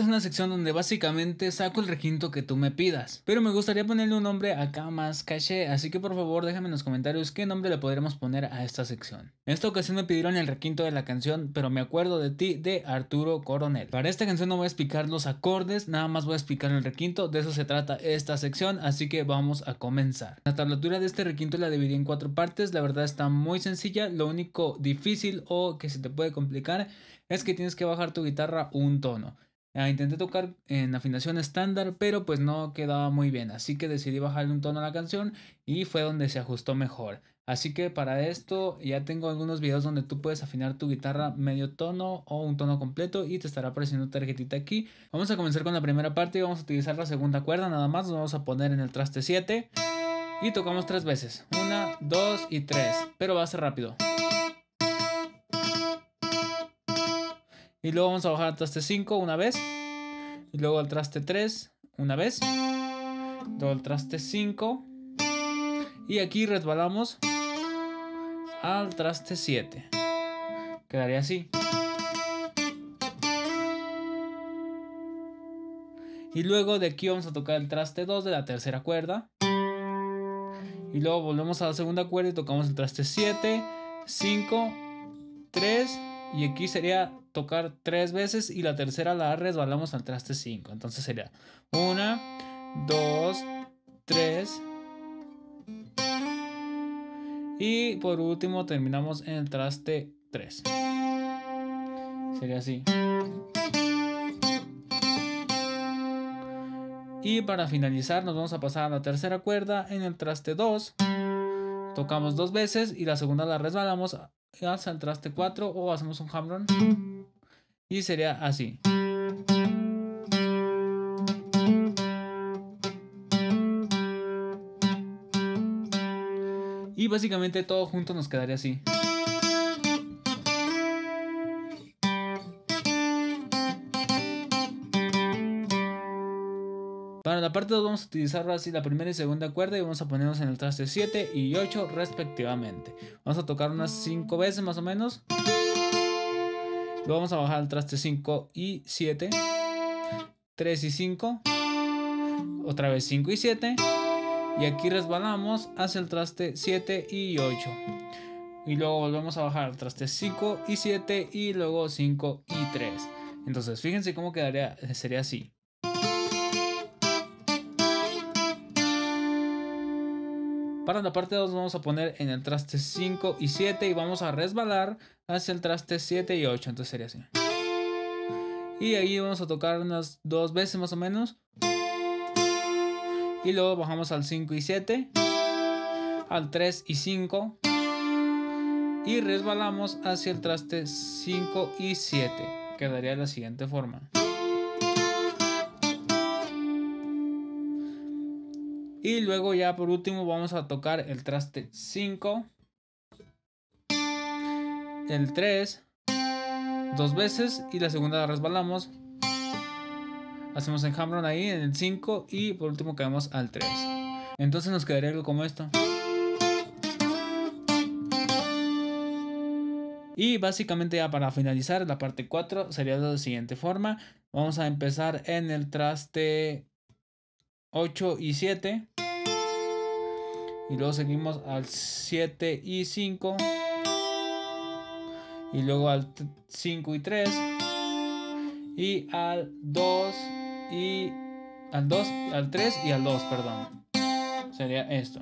es una sección donde básicamente saco el requinto que tú me pidas. Pero me gustaría ponerle un nombre acá más caché, así que por favor déjame en los comentarios qué nombre le podremos poner a esta sección. En esta ocasión me pidieron el requinto de la canción, pero me acuerdo de ti de Arturo Coronel. Para esta canción no voy a explicar los acordes, nada más voy a explicar el requinto, de eso se trata esta sección, así que vamos a comenzar. La tablatura de este requinto la dividí en cuatro partes, la verdad está muy sencilla, lo único difícil o que se te puede complicar es que tienes que bajar tu guitarra un tono. Ah, intenté tocar en afinación estándar, pero pues no quedaba muy bien, así que decidí bajarle un tono a la canción y fue donde se ajustó mejor. Así que para esto ya tengo algunos videos donde tú puedes afinar tu guitarra medio tono o un tono completo y te estará apareciendo tarjetita aquí. Vamos a comenzar con la primera parte y vamos a utilizar la segunda cuerda nada más, nos vamos a poner en el traste 7 y tocamos tres veces. Una, dos y tres, pero va a ser rápido. Y luego vamos a bajar al traste 5 una vez. Y luego al traste 3 una vez. Luego al traste 5. Y aquí resbalamos al traste 7. Quedaría así. Y luego de aquí vamos a tocar el traste 2 de la tercera cuerda. Y luego volvemos a la segunda cuerda y tocamos el traste 7, 5, 3. Y aquí sería tocar tres veces y la tercera la resbalamos al traste 5. Entonces sería 1, 2, 3. Y por último terminamos en el traste 3. Sería así. Y para finalizar nos vamos a pasar a la tercera cuerda en el traste 2. Tocamos dos veces y la segunda la resbalamos hasta el traste 4 o hacemos un hamron. Y sería así. Y básicamente todo junto nos quedaría así. Para la parte 2 vamos a utilizar así la primera y segunda cuerda y vamos a ponernos en el traste 7 y 8 respectivamente. Vamos a tocar unas 5 veces más o menos. Luego vamos a bajar al traste 5 y 7. 3 y 5. Otra vez 5 y 7. Y aquí resbalamos hacia el traste 7 y 8. Y luego volvemos a bajar al traste 5 y 7 y luego 5 y 3. Entonces fíjense cómo quedaría, sería así. Para la parte 2 vamos a poner en el traste 5 y 7 y vamos a resbalar hacia el traste 7 y 8. Entonces sería así. Y ahí vamos a tocar unas dos veces más o menos. Y luego bajamos al 5 y 7. Al 3 y 5. Y resbalamos hacia el traste 5 y 7. Quedaría de la siguiente forma. Y luego ya por último vamos a tocar el traste 5, el 3, dos veces y la segunda la resbalamos. Hacemos hammer ahí en el 5 y por último caemos al 3. Entonces nos quedaría algo como esto. Y básicamente ya para finalizar la parte 4 sería de la siguiente forma. Vamos a empezar en el traste 8 y 7. Y luego seguimos al 7 y 5. Y luego al 5 y 3. Y al 2 y al 2, al 3 y al 2, perdón. Sería esto.